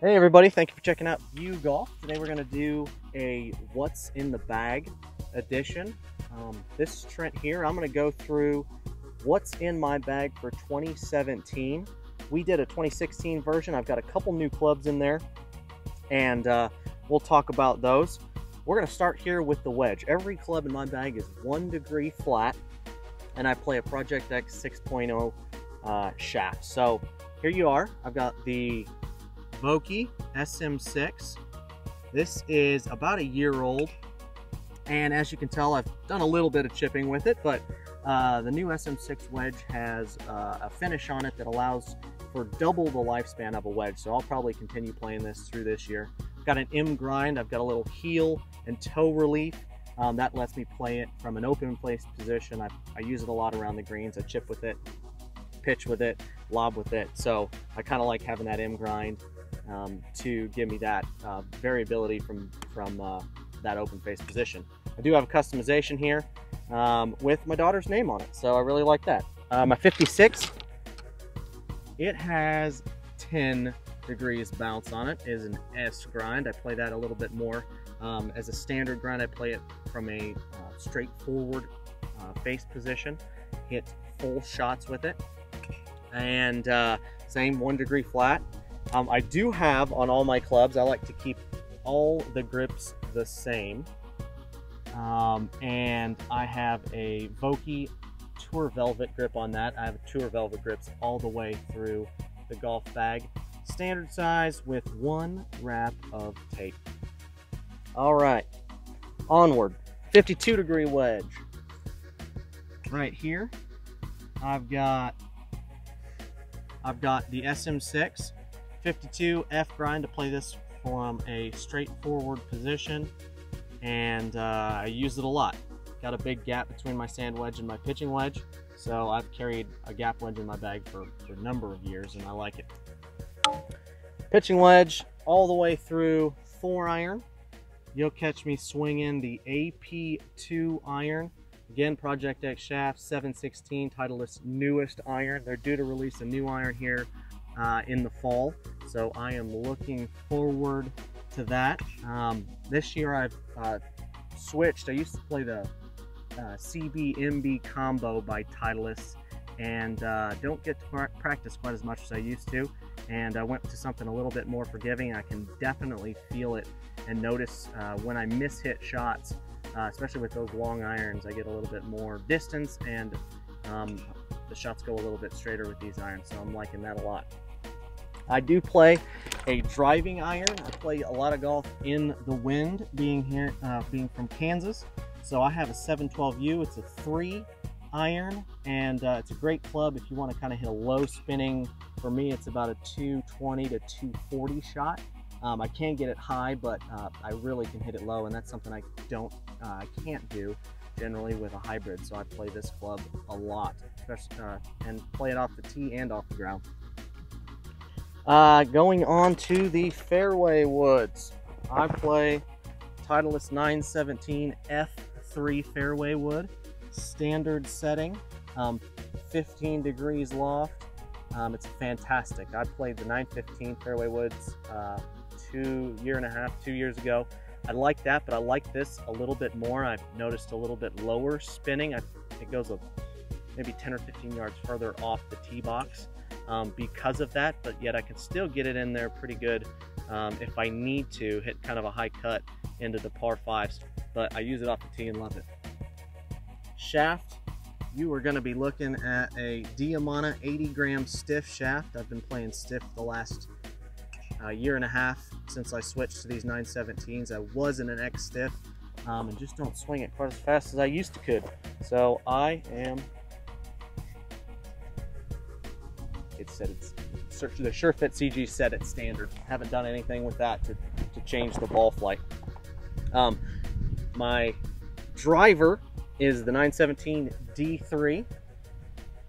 Hey everybody, thank you for checking out View Golf. Today we're going to do a what's in the bag edition. Um, this Trent here, I'm going to go through what's in my bag for 2017. We did a 2016 version. I've got a couple new clubs in there and uh, we'll talk about those. We're going to start here with the wedge. Every club in my bag is one degree flat and I play a Project X 6.0 uh, shaft. So here you are. I've got the Vokey SM6. This is about a year old. And as you can tell, I've done a little bit of chipping with it, but uh, the new SM6 wedge has uh, a finish on it that allows for double the lifespan of a wedge. So I'll probably continue playing this through this year. Got an M grind. I've got a little heel and toe relief. Um, that lets me play it from an open place position. I, I use it a lot around the greens. I chip with it, pitch with it, lob with it. So I kind of like having that M grind um, to give me that uh, variability from, from uh, that open face position. I do have a customization here um, with my daughter's name on it, so I really like that. Uh, my 56, it has 10 degrees bounce on it, is an S grind. I play that a little bit more. Um, as a standard grind, I play it from a uh, straightforward uh, face position, hit full shots with it, and uh, same one degree flat. Um, I do have on all my clubs, I like to keep all the grips the same. Um, and I have a Vokey Tour Velvet grip on that. I have Tour Velvet grips all the way through the golf bag. Standard size with one wrap of tape. All right, onward. 52 degree wedge. Right here, I've got I've got the SM6 52 F grind to play this from a straightforward position and uh, I use it a lot. Got a big gap between my sand wedge and my pitching wedge so I've carried a gap wedge in my bag for, for a number of years and I like it. Pitching wedge all the way through four iron. You'll catch me swinging the AP2 iron. Again, Project X shaft 716 Titleist's newest iron. They're due to release a new iron here uh, in the fall. So I am looking forward to that. Um, this year I've uh, switched. I used to play the uh, CB-MB combo by Titleist and uh, don't get to practice quite as much as I used to. And I went to something a little bit more forgiving. I can definitely feel it and notice uh, when I miss hit shots, uh, especially with those long irons, I get a little bit more distance and um, the shots go a little bit straighter with these irons. So I'm liking that a lot. I do play a driving iron. I play a lot of golf in the wind, being here, uh, being from Kansas. So I have a 712U. It's a three iron, and uh, it's a great club if you want to kind of hit a low spinning. For me, it's about a 220 to 240 shot. Um, I can get it high, but uh, I really can hit it low, and that's something I don't, uh, I can't do generally with a hybrid. So I play this club a lot, uh, and play it off the tee and off the ground. Uh, going on to the fairway woods. I play Titleist 917 F3 fairway wood, standard setting, um, 15 degrees loft. Um, it's fantastic. I played the 915 fairway woods uh, two year and a half, two years ago. I like that, but I like this a little bit more. I've noticed a little bit lower spinning. I, it goes a, maybe 10 or 15 yards further off the tee box um, because of that, but yet I can still get it in there pretty good um, if I need to hit kind of a high cut into the par fives, but I use it off the tee and love it. Shaft, you are going to be looking at a Diamana 80 gram stiff shaft. I've been playing stiff the last uh, year and a half since I switched to these 917s. I was in an X stiff um, and just don't swing it quite as fast as I used to could. So I am it said it's the SureFit CG set it standard. Haven't done anything with that to, to change the ball flight. Um, my driver is the 917 D3,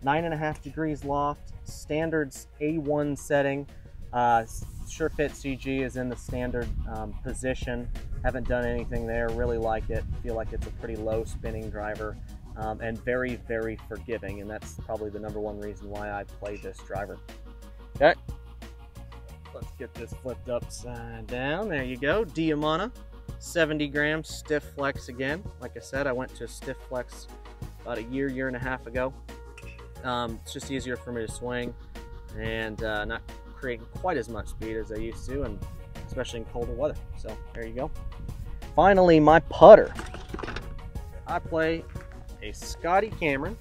nine and a half degrees loft, standards A1 setting. Uh, SureFit CG is in the standard um, position. Haven't done anything there. Really like it. Feel like it's a pretty low spinning driver um, and very, very forgiving. And that's probably the number one reason why I play this driver. Okay. let's get this flipped upside down. There you go, Diamana. 70 grams stiff flex again. Like I said, I went to stiff flex about a year, year and a half ago. Um, it's just easier for me to swing and uh, not creating quite as much speed as I used to, and especially in colder weather. So there you go. Finally, my putter. I play a Scotty Cameron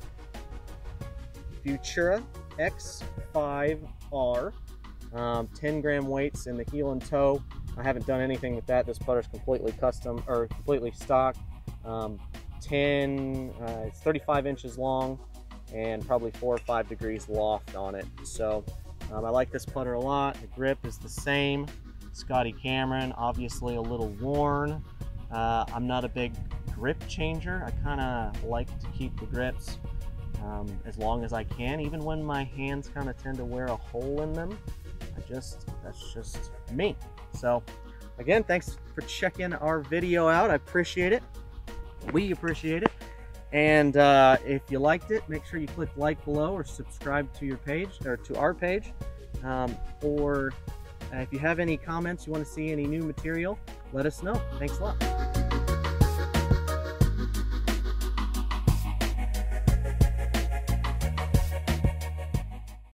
Futura X5R. Um, 10 gram weights in the heel and toe. I haven't done anything with that. This putter is completely custom or completely stock. Um, 10, uh, it's 35 inches long and probably four or five degrees loft on it. So um, I like this putter a lot. The grip is the same. Scotty Cameron, obviously a little worn. Uh, I'm not a big grip changer. I kind of like to keep the grips um, as long as I can, even when my hands kind of tend to wear a hole in them. I just, that's just me. So again, thanks for checking our video out. I appreciate it. We appreciate it. And uh, if you liked it, make sure you click like below or subscribe to your page or to our page. Um, or uh, if you have any comments, you want to see any new material, let us know. Thanks a lot.